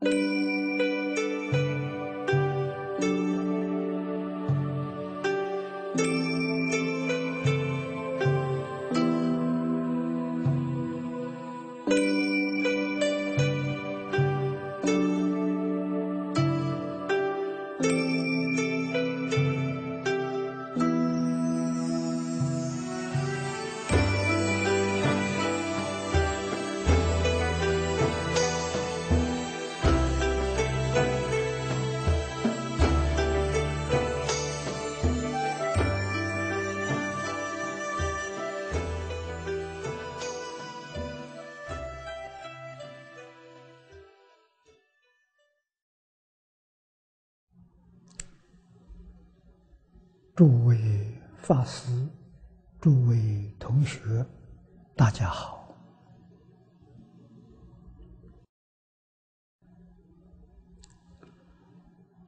Música 诸位法师、诸位同学，大家好。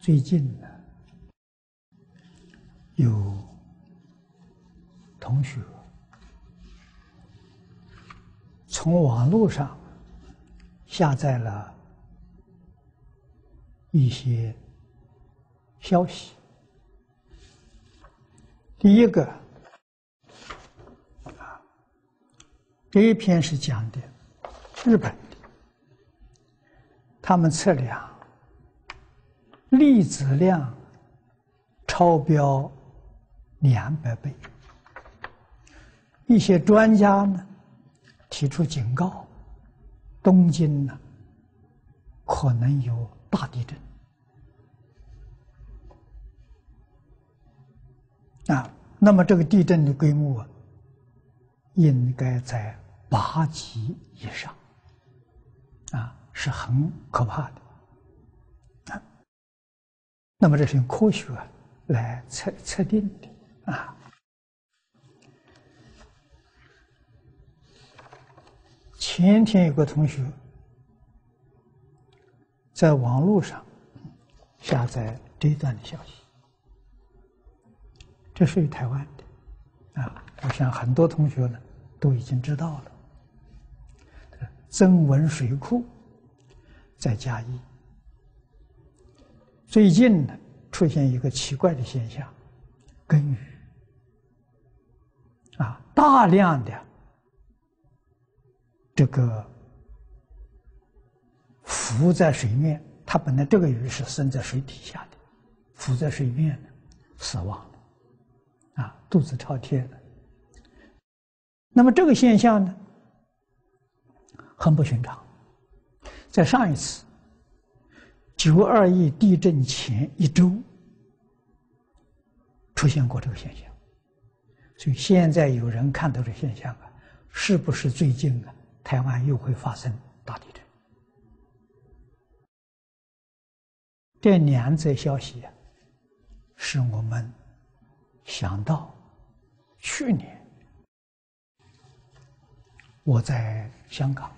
最近呢，有同学从网络上下载了一些消息。第一个，啊，这一篇是讲的日本的，他们测量粒子量超标两百倍，一些专家呢提出警告，东京呢可能有大地震。啊，那么这个地震的规模，应该在八级以上，啊，是很可怕的。啊，那么这是用科学来测测定的啊。前天有个同学在网络上下载这段的消息。这属于台湾的，啊，我想很多同学呢都已经知道了。增文水库在嘉义，最近呢出现一个奇怪的现象，耕雨，啊，大量的这个浮在水面，它本来这个鱼是生在水底下的，浮在水面的死亡。啊，肚子朝天的。那么这个现象呢，很不寻常。在上一次九二一地震前一周出现过这个现象，所以现在有人看到这现象啊，是不是最近啊台湾又会发生大地震？这两则消息啊，是我们。想到去年我在香港，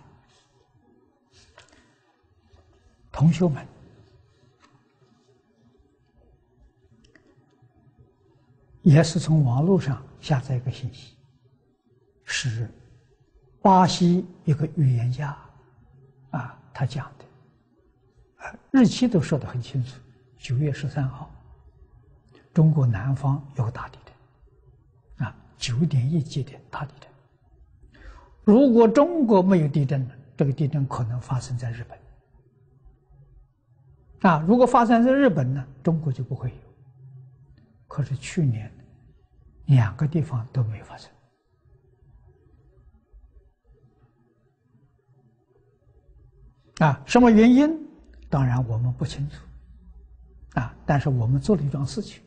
同学们也是从网络上下载一个信息，是巴西一个预言家啊，他讲的，啊，日期都说的很清楚，九月十三号。中国南方有大地震，啊，九点一级的大地震。如果中国没有地震呢？这个地震可能发生在日本。啊，如果发生在日本呢，中国就不会有。可是去年两个地方都没有发生。啊，什么原因？当然我们不清楚。啊，但是我们做了一桩事情。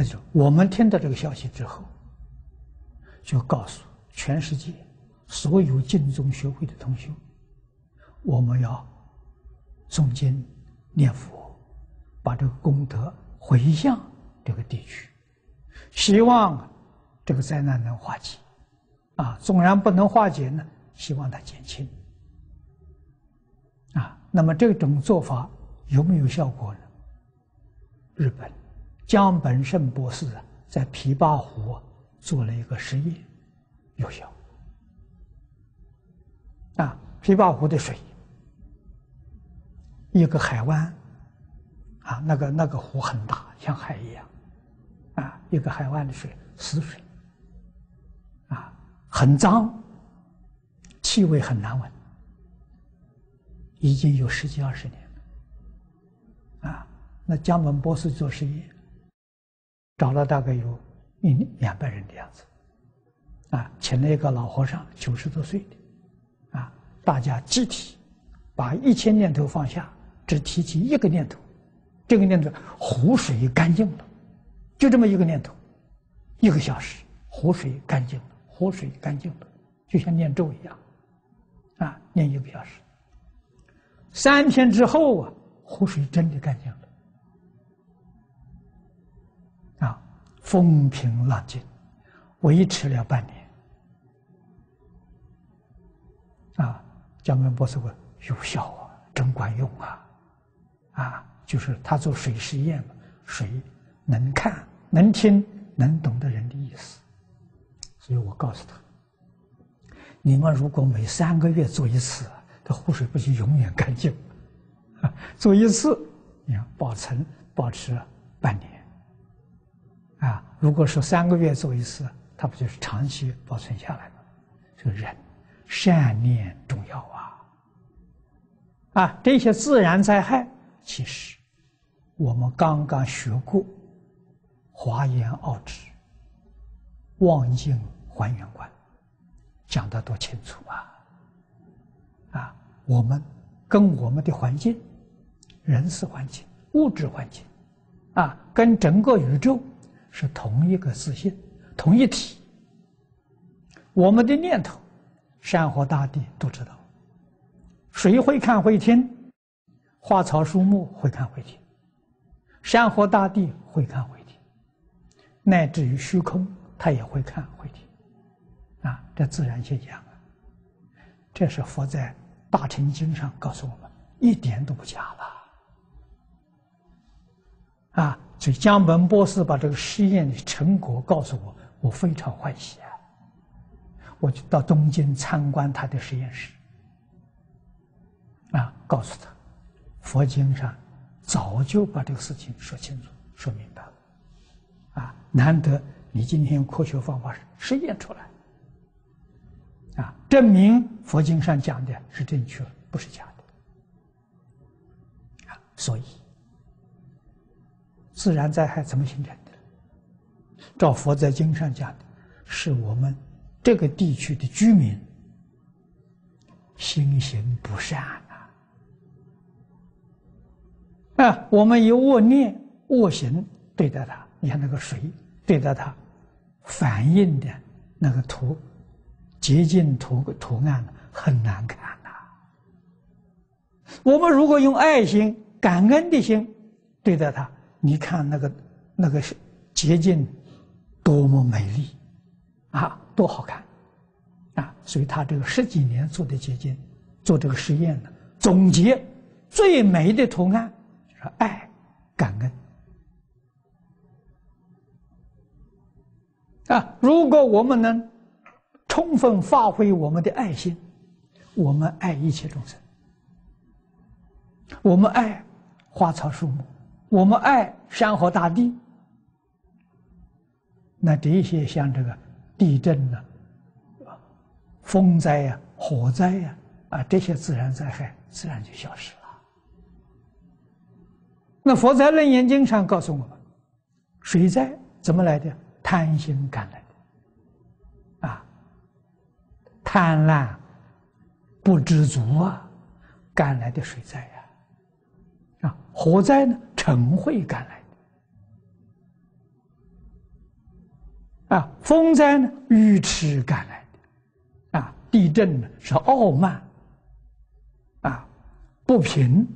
那就我们听到这个消息之后，就告诉全世界所有敬宗学会的同学，我们要诵经念佛，把这个功德回向这个地区，希望这个灾难能化解。啊，纵然不能化解呢，希望它减轻。啊，那么这种做法有没有效果呢？日本。江本胜博士在琵琶湖做了一个实验，有效。啊，琵琶湖的水，一个海湾，啊，那个那个湖很大，像海一样，啊，一个海湾的水，死水，啊，很脏，气味很难闻，已经有十几二十年了，啊，那江本博士做实验，找了大概有一两百人的样子，啊，请了一个老和尚，九十多岁的。啊大家集体把一千念头放下，只提起一个念头，这个念头湖水干净了，就这么一个念头，一个小时湖水干净了，湖水干净了，就像念咒一样，啊，念一个小时。三天之后啊，湖水真的干净了，风平浪静，维持了半年，啊。江本博士说：“有效啊，真管用啊！啊，就是他做水实验，水能看、能听、能懂的人的意思。所以我告诉他：你们如果每三个月做一次，这湖水不就永远干净？做一次，你看保存保持半年。如果是三个月做一次，它不就是长期保存下来吗？这个人。”善念重要啊！啊，这些自然灾害，其实我们刚刚学过《华严奥旨》《望境还原观》，讲的多清楚啊！啊，我们跟我们的环境、人事环境、物质环境，啊，跟整个宇宙是同一个自信、同一体。我们的念头。山河大地都知道，谁会看会听？花草树木会看会听，山河大地会看会听，乃至于虚空，他也会看会听。啊，这自然现象啊，这是佛在《大乘经》上告诉我们，一点都不假了。所以江本博士把这个实验的成果告诉我，我非常欢喜啊。我就到东京参观他的实验室，啊，告诉他，佛经上早就把这个事情说清楚、说明白了，啊，难得你今天用科学方法实验出来，啊，证明佛经上讲的是正确，不是假的，啊，所以自然灾害怎么形成的？照佛在经上讲的，是我们。这个地区的居民心行不善啊！啊，我们以恶念、恶行对待他，你看那个水对待他，反映的那个图、洁净图图案很难看呐。我们如果用爱心、感恩的心对待他，你看那个那个是洁净，多么美丽啊！多好看，啊！所以他这个十几年做的结晶，做这个实验呢，总结最美的图案就是爱、感恩。啊！如果我们能充分发挥我们的爱心，我们爱一切众生，我们爱花草树木，我们爱山河大地，那这些像这个。地震呢，风灾呀、火灾呀，啊，这些自然灾害自然就消失了。那佛在《楞严经》上告诉我们，水灾怎么来的？贪心赶来的，啊，贪婪不知足啊，赶来的水灾呀，啊，火灾呢，尘秽赶来的。啊，风灾呢，愚痴赶来的；啊，地震呢，是傲慢、啊不平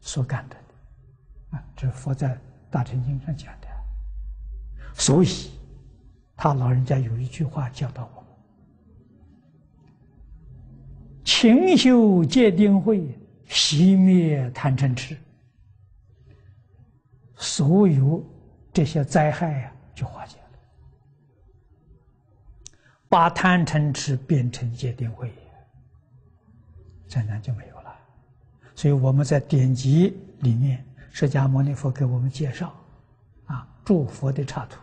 所感的。啊，这佛在《大乘经》上讲的。所以，他老人家有一句话教导我们：“勤修戒定慧，熄灭贪嗔痴。”所有这些灾害呀，就化解了。把贪嗔痴变成戒定慧，灾难就没有了。所以我们在典籍里面，释迦牟尼佛给我们介绍，啊，诸佛的刹土，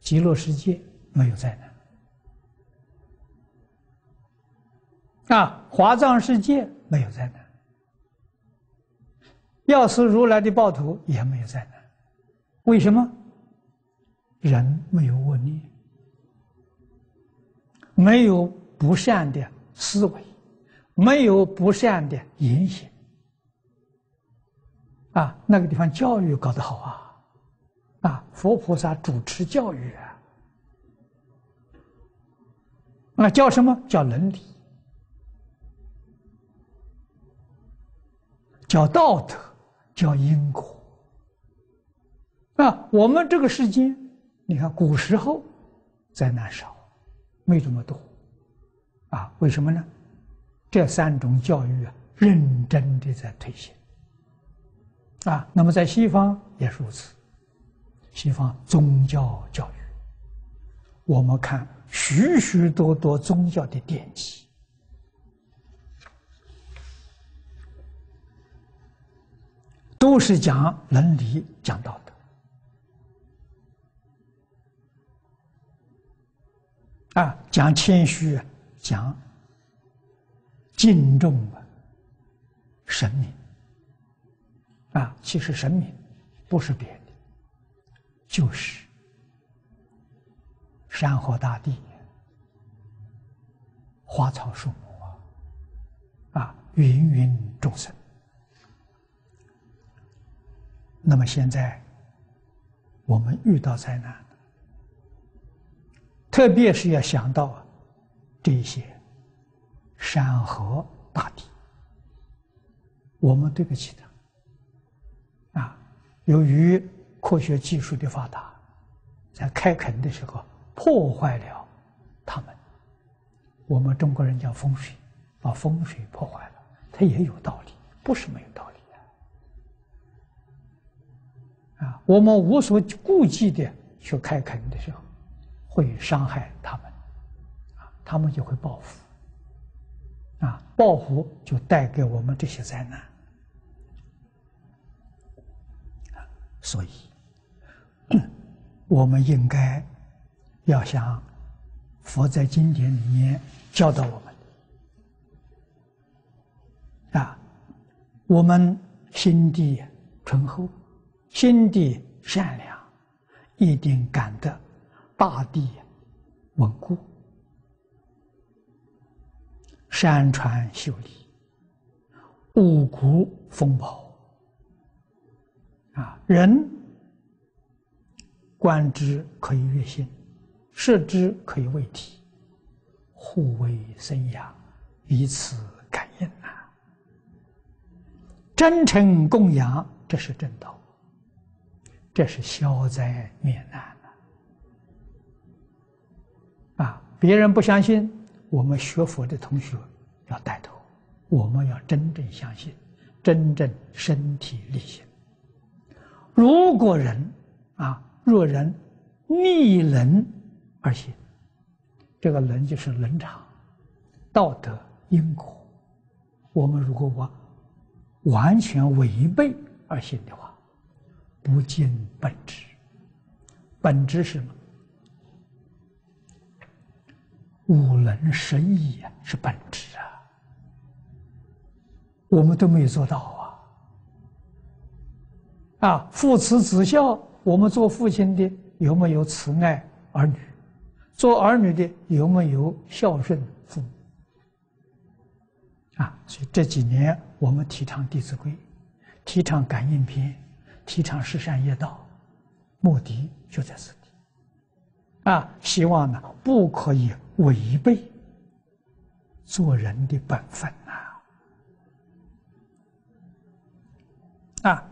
极乐世界没有灾难，啊，华藏世界没有灾难，药师如来的报头也没有在那，为什么？人没有恶念，没有不善的思维，没有不善的言行。啊，那个地方教育搞得好啊！啊，佛菩萨主持教育啊，那叫什么叫伦理？叫道德？叫因果？啊，我们这个世间，你看古时候灾难少，没这么多，啊，为什么呢？这三种教育啊，认真的在推行。啊，那么在西方也如此。西方宗教教育，我们看许许多多宗教的典籍，都是讲伦理、讲道德，啊，讲谦虚，讲敬重神明。啊，其实神明不是别的，就是山河大地、花草树木，啊，芸芸众生。那么现在我们遇到灾难，特别是要想到这些山河大地，我们对不起他。由于科学技术的发达，在开垦的时候破坏了他们。我们中国人讲风水，把风水破坏了，它也有道理，不是没有道理啊，我们无所顾忌的去开垦的时候，会伤害他们，啊，他们就会报复，啊，报复就带给我们这些灾难。所以，我们应该要像佛在经典里面教导我们啊，我们心地醇厚，心地善良，一定感得大地稳固，山川秀丽，五谷丰饱。啊，人观之可以悦心，视之可以慰体，互为生养，彼此感应啊。真诚供养，这是正道，这是消灾免难呐。啊，别人不相信，我们学佛的同学要带头，我们要真正相信，真正身体力行。如果人啊，若人逆人而行，这个人就是伦常、道德、因果。我们如果完完全违背而行的话，不尽本质。本质是什么？五伦十义啊，是本质啊。我们都没有做到啊。啊，父慈子孝，我们做父亲的有没有慈爱儿女？做儿女的有没有孝顺父母？啊，所以这几年我们提倡《弟子规》，提倡感应篇，提倡十善业道，目的就在此地。啊，希望呢不可以违背做人的本分呐。啊。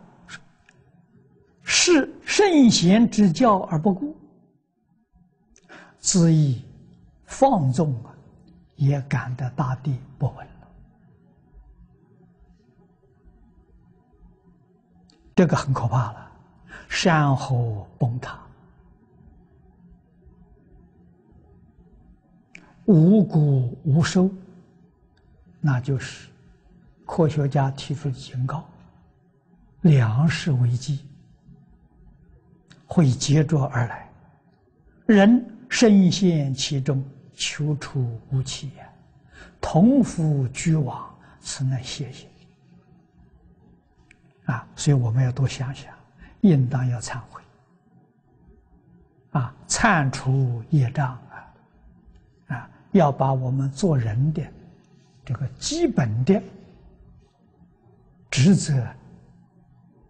是圣贤之教而不顾，恣意放纵啊，也感得大地不稳这个很可怕了，山河崩塌，五谷无收，那就是科学家提出的警告：粮食危机会接踵而来，人深陷其中，求出无期也。同赴俱往，此乃谢也。啊，所以我们要多想想，应当要忏悔，啊，忏除业障啊，啊，要把我们做人的这个基本的职责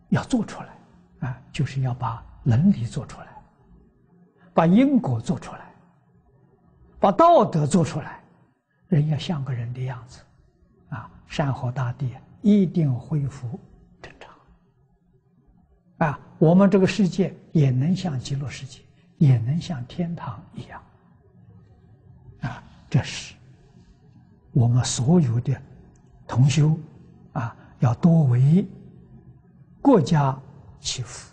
要做出来，啊，就是要把能力做出来，把因果做出来，把道德做出来，人要像个人的样子，啊，山河大地一定恢复。我们这个世界也能像极乐世界，也能像天堂一样。啊，这是我们所有的同修啊，要多为国家祈福，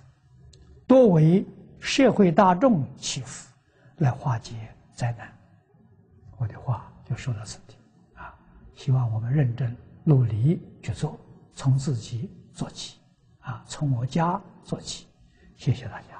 多为社会大众祈福，来化解灾难。我的话就说到此地啊，希望我们认真努力去做，从自己做起。啊，从我家做起，谢谢大家。